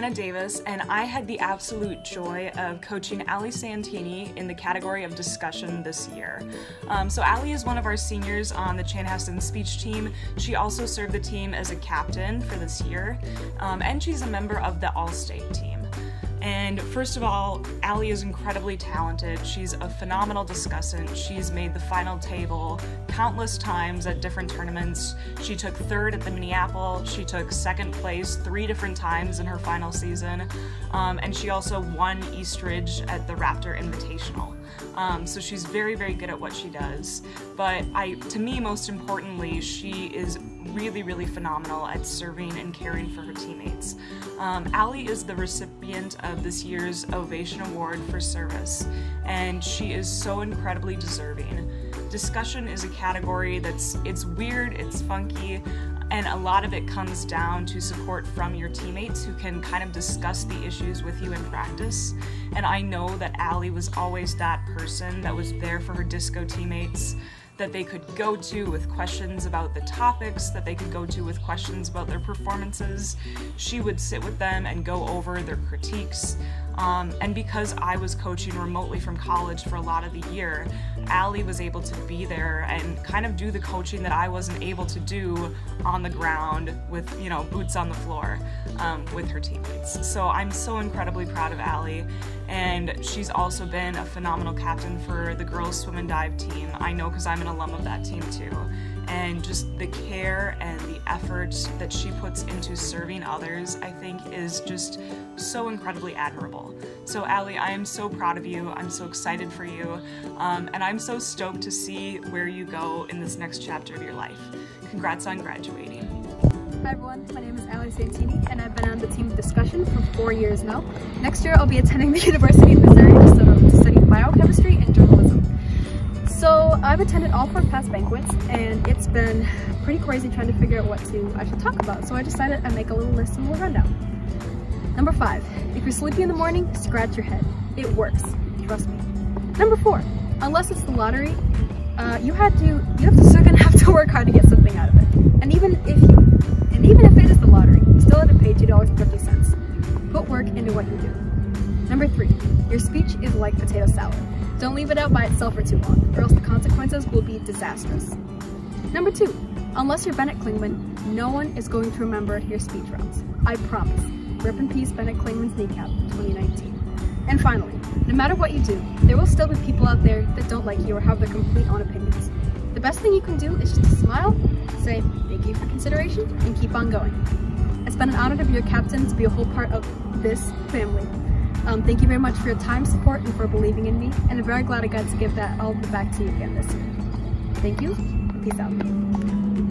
Savannah Davis, and I had the absolute joy of coaching Allie Santini in the category of discussion this year. Um, so Allie is one of our seniors on the Chanhassen speech team. She also served the team as a captain for this year, um, and she's a member of the All-State team. And first of all, Allie is incredibly talented. She's a phenomenal discussant. She's made the final table countless times at different tournaments. She took third at the Minneapolis. She took second place three different times in her final season. Um, and she also won Eastridge at the Raptor Invitational. Um, so she's very, very good at what she does. But I, to me, most importantly, she is really, really phenomenal at serving and caring for her teammates. Um, Allie is the recipient of this year's Ovation Award for service, and she is so incredibly deserving. Discussion is a category that's it's weird, it's funky, and a lot of it comes down to support from your teammates who can kind of discuss the issues with you in practice. And I know that Allie was always that person that was there for her disco teammates that they could go to with questions about the topics, that they could go to with questions about their performances. She would sit with them and go over their critiques. Um, and because I was coaching remotely from college for a lot of the year, Allie was able to be there and kind of do the coaching that I wasn't able to do on the ground with, you know, boots on the floor um, with her teammates. So I'm so incredibly proud of Allie. And she's also been a phenomenal captain for the girls swim and dive team. I know because I'm an alum of that team too and just the care and the effort that she puts into serving others, I think is just so incredibly admirable. So Allie, I am so proud of you. I'm so excited for you. Um, and I'm so stoked to see where you go in this next chapter of your life. Congrats on graduating. My name is Allie Santini and I've been on the team of discussion for four years now. Next year I'll be attending the University of Missouri to study biochemistry and journalism. So I've attended all four past banquets and it's been pretty crazy trying to figure out what to I should talk about. So I decided I'd make a little list and a little rundown. Number five, if you're sleepy in the morning, scratch your head. It works, trust me. Number four, unless it's the lottery, uh, you had to, you have to, still gonna have to work hard to get something out of it. And even if you, and even have to pay $2.50. Put work into what you do. Number three, your speech is like potato salad. Don't leave it out by itself for too long, or else the consequences will be disastrous. Number two, unless you're Bennett Klingman, no one is going to remember your speech rounds. I promise. Rip in peace, Bennett Klingman's kneecap, 2019. And finally, no matter what you do, there will still be people out there that don't like you or have their complete own opinions. The best thing you can do is just smile, say thank you for consideration, and keep on going. It's been an honor to be your captain, to be a whole part of this family. Um, thank you very much for your time, support, and for believing in me. And I'm very glad I got to give that all back to you again this year. Thank you. Peace out.